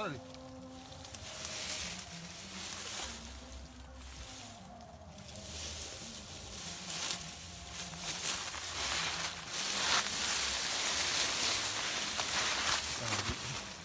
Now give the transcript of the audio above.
Hadi.